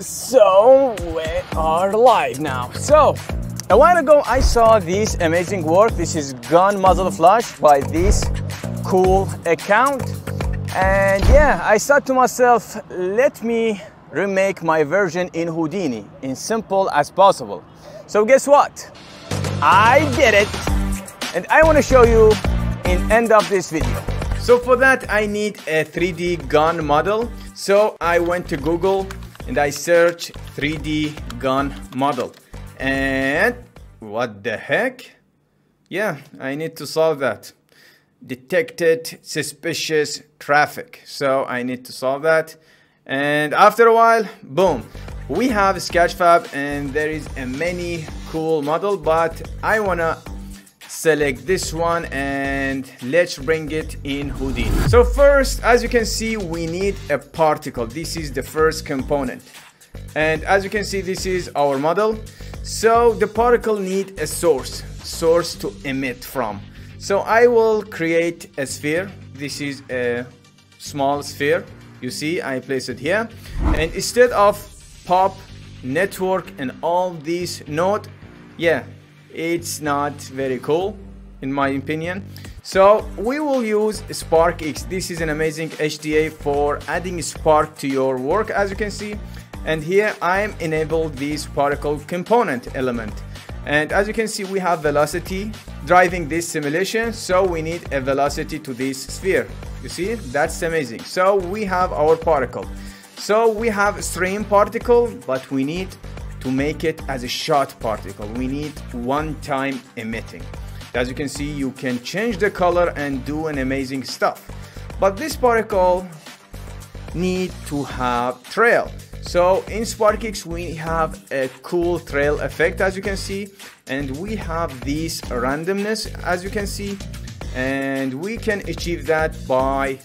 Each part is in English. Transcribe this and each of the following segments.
So we are live now. So a while ago I saw this amazing work. This is gun muzzle flash by this cool account. And yeah, I thought to myself, let me remake my version in Houdini in simple as possible. So guess what? I did it. And I want to show you in end of this video. So for that I need a 3D gun model. So I went to Google and I search 3D gun model. And what the heck? Yeah, I need to solve that. Detected suspicious traffic. So I need to solve that. And after a while, boom, we have Sketchfab and there is a many cool model, but I wanna select this one and let's bring it in Houdini. So first, as you can see, we need a particle. This is the first component. And as you can see, this is our model. So the particle need a source, source to emit from. So I will create a sphere. This is a small sphere. You see, I place it here. And instead of pop, network, and all these node, yeah, it's not very cool in my opinion. So we will use SparkX this is an amazing HDA for adding spark to your work as you can see. And here I am enabled this particle component element. And as you can see we have velocity driving this simulation so we need a velocity to this sphere. You see? That's amazing. So we have our particle. So we have stream particle but we need to make it as a shot particle. We need one time emitting. As you can see you can change the color and do an amazing stuff. But this particle need to have trail. So in SparkX we have a cool trail effect as you can see and we have this randomness as you can see and we can achieve that by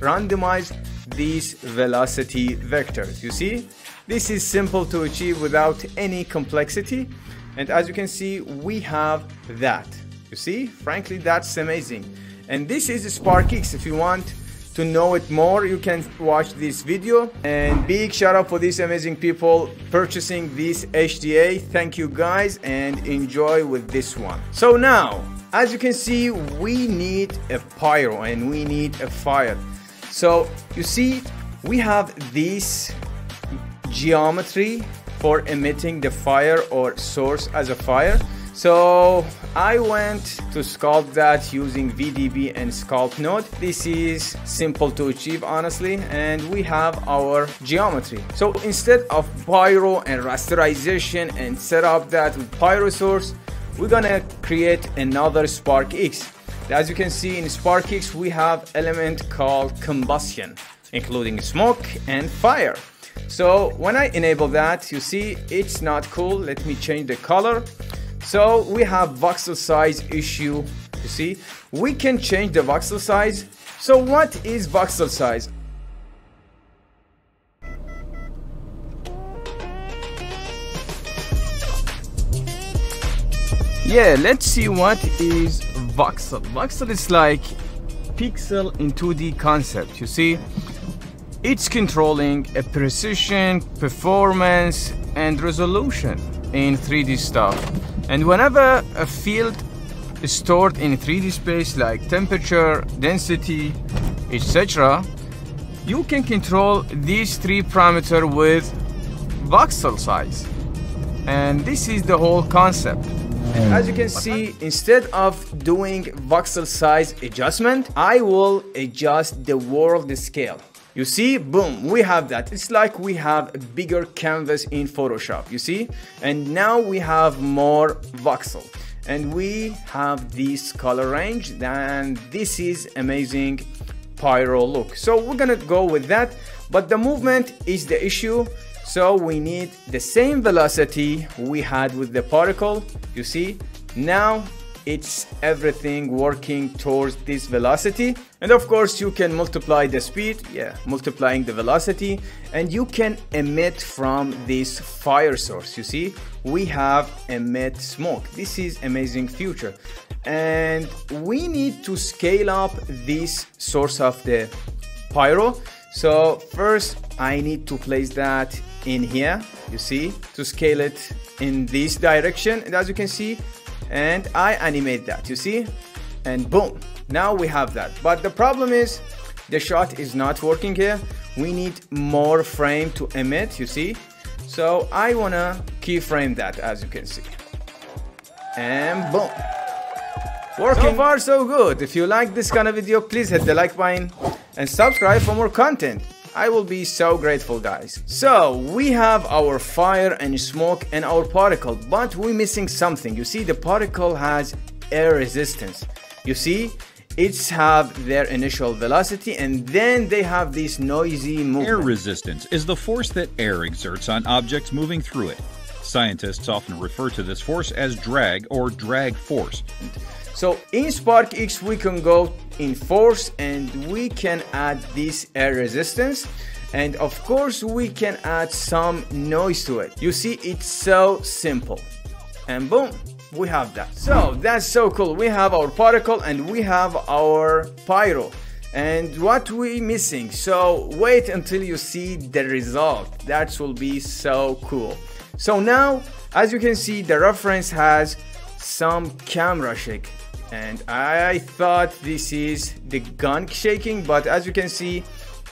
randomize these velocity vectors you see this is simple to achieve without any complexity. And as you can see, we have that. You see, frankly, that's amazing. And this is SparkX. If you want to know it more, you can watch this video. And big shout out for these amazing people purchasing this HDA. Thank you guys and enjoy with this one. So now, as you can see, we need a pyro and we need a fire. So you see, we have this geometry for emitting the fire or source as a fire. So I went to sculpt that using VDB and sculpt node. This is simple to achieve honestly and we have our geometry. So instead of pyro and rasterization and set up that with pyro source, we're gonna create another SparkX. As you can see in SparkX we have element called combustion including smoke and fire. So when I enable that, you see it's not cool. Let me change the color. So we have voxel size issue. You see, we can change the voxel size. So what is voxel size? Yeah, let's see what is voxel. Voxel is like pixel in 2D concept. You see, it's controlling a precision, performance, and resolution in 3D stuff. And whenever a field is stored in 3D space like temperature, density, etc., you can control these three parameters with voxel size. And this is the whole concept. As you can see, instead of doing voxel size adjustment, I will adjust the world scale. You see, boom, we have that. It's like we have a bigger canvas in Photoshop, you see? And now we have more voxel. And we have this color range, and this is amazing pyro look. So we're gonna go with that, but the movement is the issue. So we need the same velocity we had with the particle, you see? Now it's everything working towards this velocity. And of course you can multiply the speed yeah multiplying the velocity. And you can emit from this fire source you see? We have emit smoke. This is amazing future. And we need to scale up this source of the pyro. So first I need to place that in here, you see, to scale it in this direction, and as you can see, and I animate that, you see, and boom, now we have that. But the problem is, the shot is not working here. We need more frame to emit, you see. So I wanna keyframe that, as you can see. And boom. Working so far so good. If you like this kind of video, please hit the like button and subscribe for more content. I will be so grateful guys. So we have our fire and smoke and our particle, but we're missing something. You see the particle has air resistance. You see, it's have their initial velocity and then they have this noisy movement. Air resistance is the force that air exerts on objects moving through it. Scientists often refer to this force as drag or drag force. So in SparkX we can go in force and we can add this air resistance. And of course we can add some noise to it. You see it's so simple. And boom we have that. So that's so cool. We have our particle and we have our pyro. And what we missing? So wait until you see the result. That will be so cool. So now as you can see the reference has some camera shake and I thought this is the gun shaking but as you can see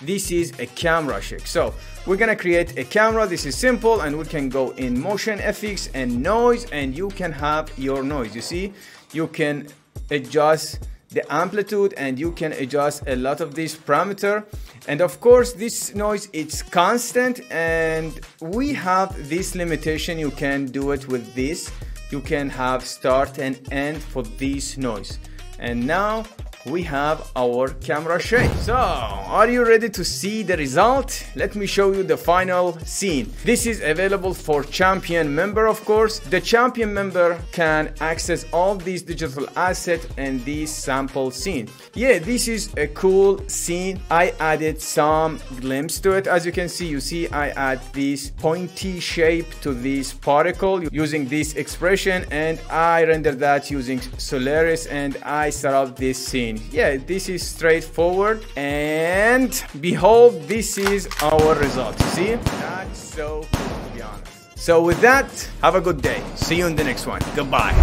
this is a camera shake. So we're gonna create a camera. This is simple and we can go in motion FX and noise and you can have your noise. You see you can adjust the amplitude and you can adjust a lot of this parameter. And of course this noise it's constant and we have this limitation. You can do it with this you can have start and end for this noise. And now we have our camera shake. So, are you ready to see the result? Let me show you the final scene. This is available for champion member of course. The champion member can access all these digital assets and this sample scene. Yeah, this is a cool scene. I added some glimpse to it. As you can see, you see I add this pointy shape to this particle using this expression and I render that using Solaris and I set up this scene yeah this is straightforward and behold this is our result you see? That's so cool to be honest. So with that have a good day. See you in the next one. Goodbye